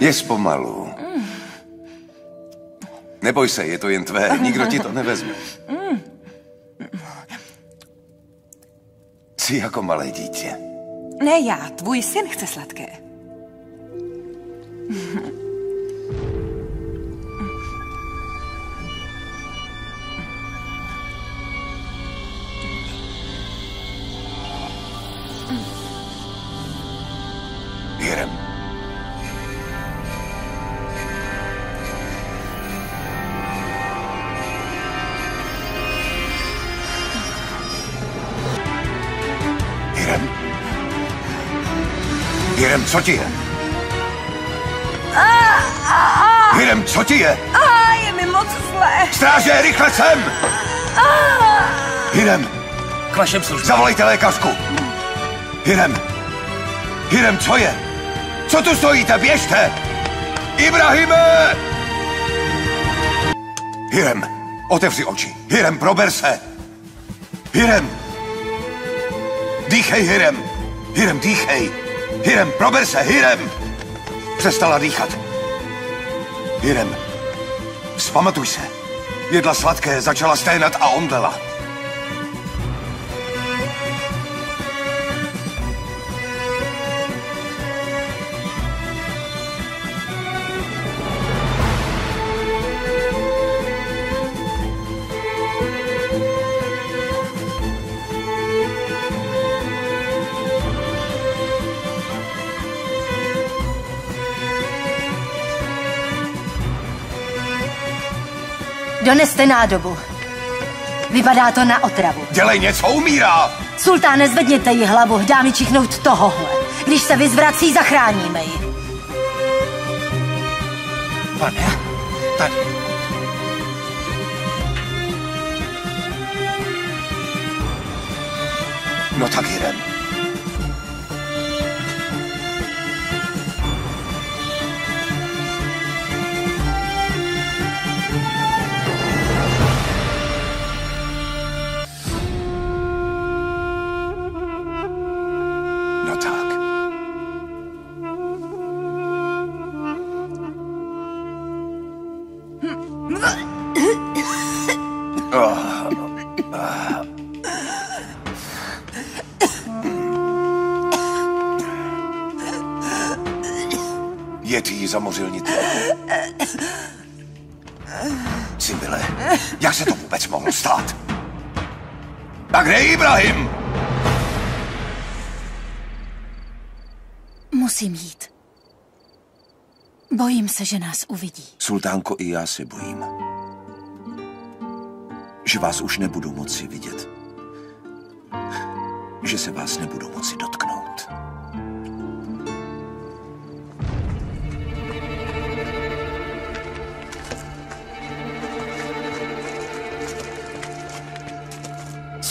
Je zpomalu. Neboj se, je to jen tvé, nikdo ti to nevezme. Jsi jako malé dítě. Ne já, tvůj syn chce sladké. Hirem, co ti je? Hirem, co ti je? A je mi moc zlé. Stráže, rychle sem! Hirem, K vašem službám. zavolejte lékařku. Hirem, Hirem, co je? Co tu stojíte? Běžte! Ibrahime! Hirem, otevři oči. Hirem, prober se. Hirem! Dýchej, Hirem! Hirem, dýchej! Hirem, prober se, Hirem! Přestala dýchat. Hirem, vzpamatuj se. Jedla sladké, začala sténat a omdlela. Doneste nádobu. Vypadá to na otravu. Dělej něco, umírá! Sultáne, zvedněte jí hlavu, dá mi čichnout tohohle. Když se vyzvrací, zachráníme ji. Pane, tady. No tak Hirem. Zamořil nitro. Simbyle, jak se to vůbec mohlo stát? A kde je Ibrahim? Musím jít. Bojím se, že nás uvidí. Sultánko, i já se bojím. Že vás už nebudu moci vidět. Že se vás nebudu moci dotknout.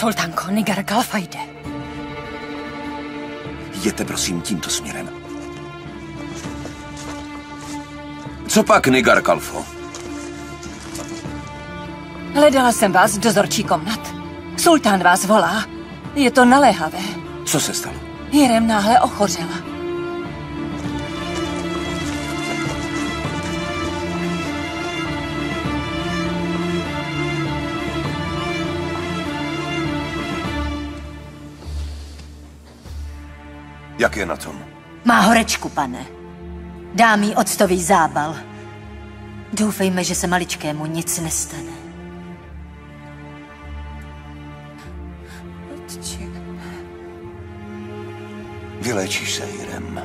Sultánko, Nigar Kalfa jde. Jděte prosím tímto směrem. Co pak, Nigar Kalfo? Hledala jsem vás v dozorčí komnat. Sultán vás volá. Je to naléhavé. Co se stalo? Jirem náhle ochořela. Jak je na tom? Má horečku, pane. Dám jí octový zábal. Doufejme, že se maličkému nic nestane. Otče. Vyléčíš se, Jirem.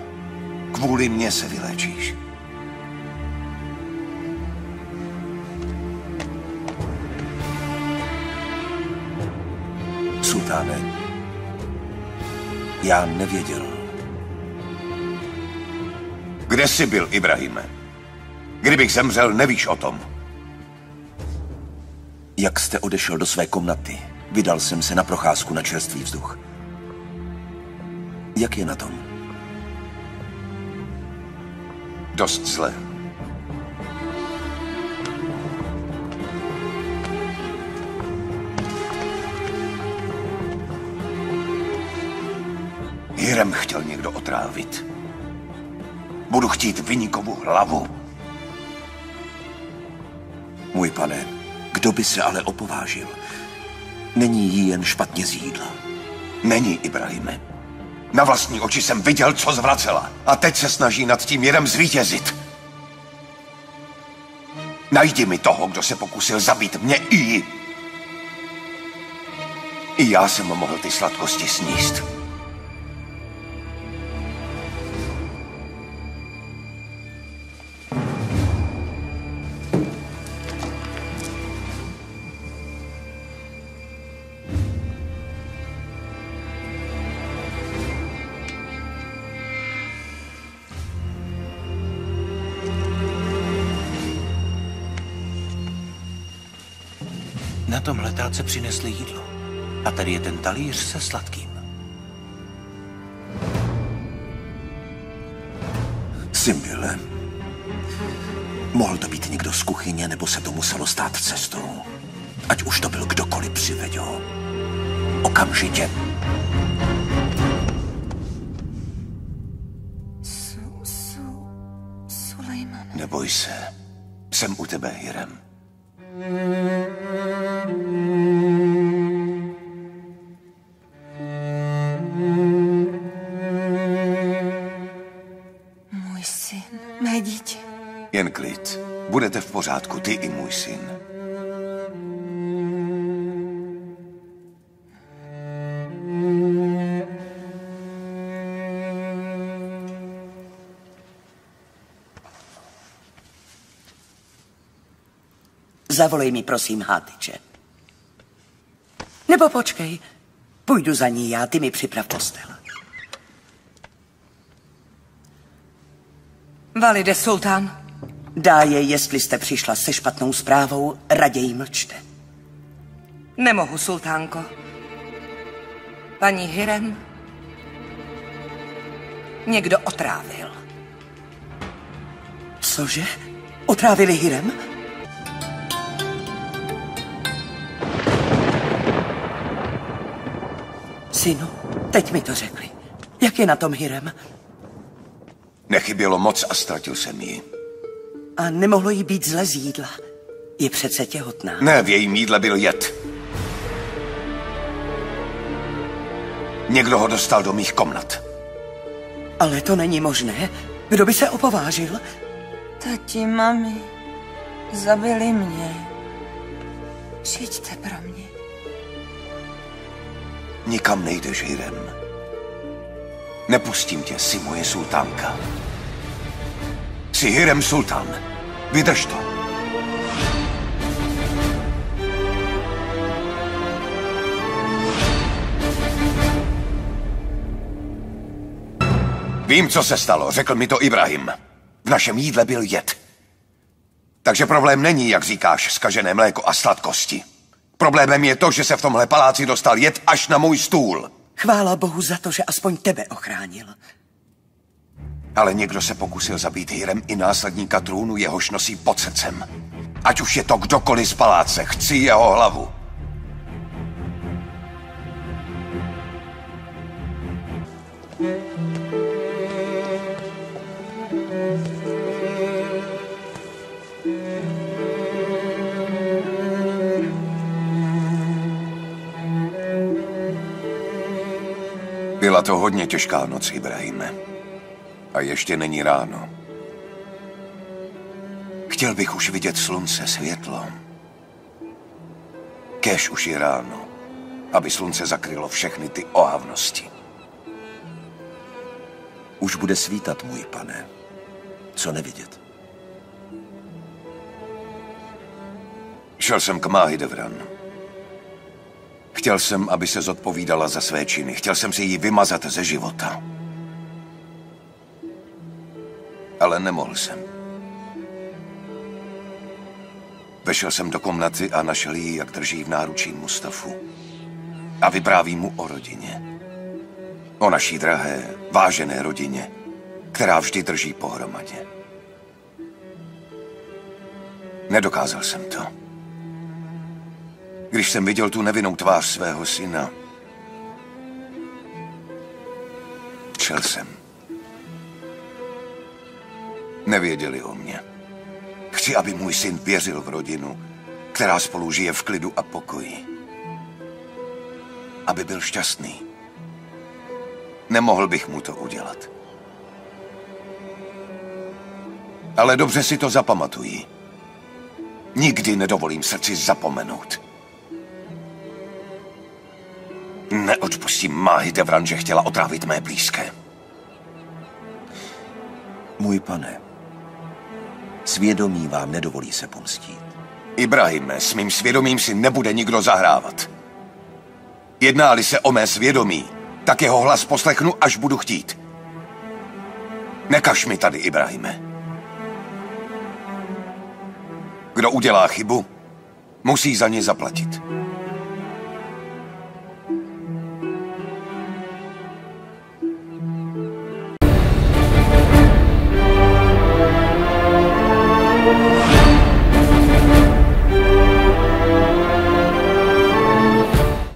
Kvůli mně se vyléčíš. Sultáne, já nevěděl. Kde jsi byl, Ibrahime? Kdybych zemřel, nevíš o tom. Jak jste odešel do své komnaty, vydal jsem se na procházku na čerstvý vzduch. Jak je na tom? Dost zle. Hirem chtěl někdo otrávit. Budu chtít vyníkovu hlavu. Můj pane, kdo by se ale opovážil? Není jí jen špatně z jídla. Není, Ibrahime. Na vlastní oči jsem viděl, co zvracela. A teď se snaží nad tím jedem zvítězit. Najdi mi toho, kdo se pokusil zabít mě i ji. I já jsem mohl ty sladkosti sníst. Na tom letáce přinesli jídlo. A tady je ten talíř se sladkým. Simbyle, mohl to být někdo z kuchyně, nebo se to muselo stát cestou. Ať už to byl kdokoliv přiveď ho. Okamžitě. Su, su, Sulejman. Neboj se. Jsem u tebe, Hirem. Budete v pořádku, ty i můj syn. Zavolej mi prosím hátyče. Nebo počkej, půjdu za ní já, ty mi připrav postel. Valide sultán. Dá je, jestli jste přišla se špatnou zprávou, raději mlčte. Nemohu, sultánko. Paní Hirem někdo otrávil. Cože? Otrávili Hirem? Synu, teď mi to řekli. Jak je na tom Hirem? Nechybělo moc a ztratil jsem ji. A nemohlo jí být zle z jídla. Je přece těhotná. Ne, v jejím jídle byl jed. Někdo ho dostal do mých komnat. Ale to není možné. Kdo by se opovážil? Tati, mami, zabili mě. Přijďte pro mě. Nikam nejdeš, Hirem. Nepustím tě, jsi moje sultánka. Jsi Hirem sultán. Vydrž to. Vím, co se stalo, řekl mi to Ibrahim. V našem jídle byl jed. Takže problém není, jak říkáš, skažené mléko a sladkosti. Problémem je to, že se v tomhle paláci dostal jed až na můj stůl. Chvála Bohu za to, že aspoň tebe ochránil. Ale někdo se pokusil zabít Hirem i následníka trůnu, jehož nosí pod srdcem. Ať už je to kdokoliv z paláce, chci jeho hlavu. Byla to hodně těžká noc, Ibrahime. A ještě není ráno. Chtěl bych už vidět slunce, světlo. Kéž už je ráno, aby slunce zakrylo všechny ty ohavnosti. Už bude svítat, můj pane. Co nevidět? Šel jsem k Máhy Devran. Chtěl jsem, aby se zodpovídala za své činy. Chtěl jsem si ji vymazat ze života. Ale nemohl jsem. Vešel jsem do komnaty a našel ji, jak drží v náručí Mustafu. A vypráví mu o rodině. O naší drahé, vážené rodině, která vždy drží pohromadě. Nedokázal jsem to. Když jsem viděl tu nevinnou tvář svého syna, šel jsem. Nevěděli o mně. Chci, aby můj syn věřil v rodinu, která spolu žije v klidu a pokoji. Aby byl šťastný. Nemohl bych mu to udělat. Ale dobře si to zapamatují. Nikdy nedovolím srdci zapomenout. Neodpustím Máhy Devran, že chtěla otrávit mé blízké. Můj pane, svědomí vám nedovolí se pomstít. Ibrahime, s mým svědomím si nebude nikdo zahrávat. Jedná-li se o mé svědomí, tak jeho hlas poslechnu, až budu chtít. Nekaž mi tady, Ibrahime. Kdo udělá chybu, musí za ně zaplatit.